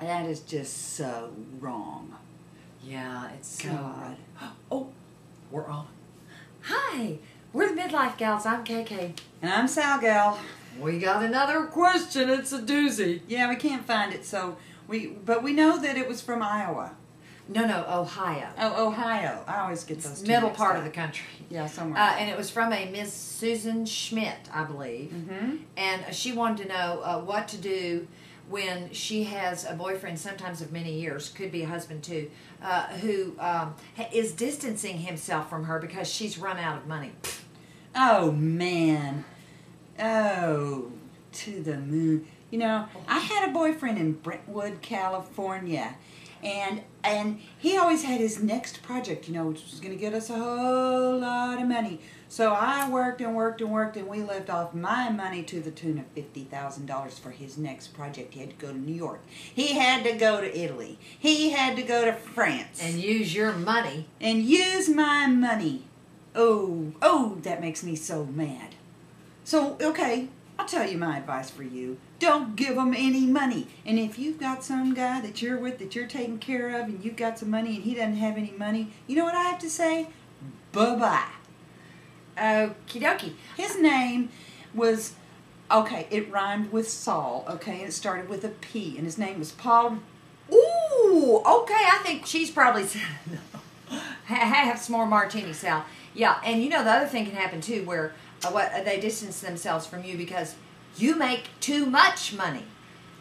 That is just so wrong. Yeah, it's so. God. Oh, we're on. Hi, we're the Midlife Gals. I'm KK. And I'm Sal Gal. We got another question. It's a doozy. Yeah, we can't find it, so we but we know that it was from Iowa. No, no, Ohio. Oh, Ohio. I always get those two Middle part of the country. Yeah, somewhere. Uh, and it was from a Miss Susan Schmidt, I believe. mm-hmm. And she wanted to know uh, what to do when she has a boyfriend, sometimes of many years, could be a husband too, uh, who um, is distancing himself from her because she's run out of money. Oh man. Oh, to the moon. You know, I had a boyfriend in Brentwood, California. And and he always had his next project, you know, which was going to get us a whole lot money. So I worked and worked and worked, and we lived off my money to the tune of fifty thousand dollars for his next project. He had to go to New York. He had to go to Italy. He had to go to France And use your money. and use my money. Oh, oh, that makes me so mad. So, okay, I'll tell you my advice for you. Don't give them any money. And if you've got some guy that you're with that you're taking care of and you've got some money and he doesn't have any money, you know what I have to say? Bye bye. Okie dokie. His name was, okay, it rhymed with Saul, okay, and it started with a P, and his name was Paul. Ooh, okay. I think she's probably have some more martini, Sal. Yeah, and you know the other thing can happen too, where uh, what uh, they distance themselves from you because you make too much money.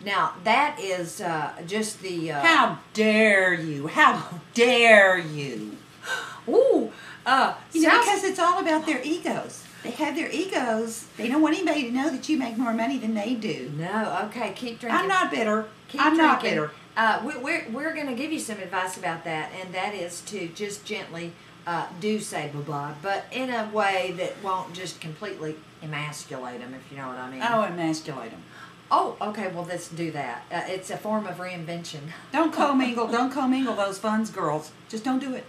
Now that is uh, just the uh, How dare you? How dare you? ooh uh You know, because it's all about their egos. They have their egos. They don't want anybody to know that you make more money than they do. no okay keep drinking. I'm not bitter. Keep I'm not drinking. bitter. Uh, we, we're we're going to give you some advice about that, and that is to just gently uh, do say bye bye, but in a way that won't just completely emasculate them, if you know what I mean. Oh, emasculate them. Oh, okay. Well, let's do that. Uh, it's a form of reinvention. Don't commingle. don't commingle those funds, girls. Just don't do it.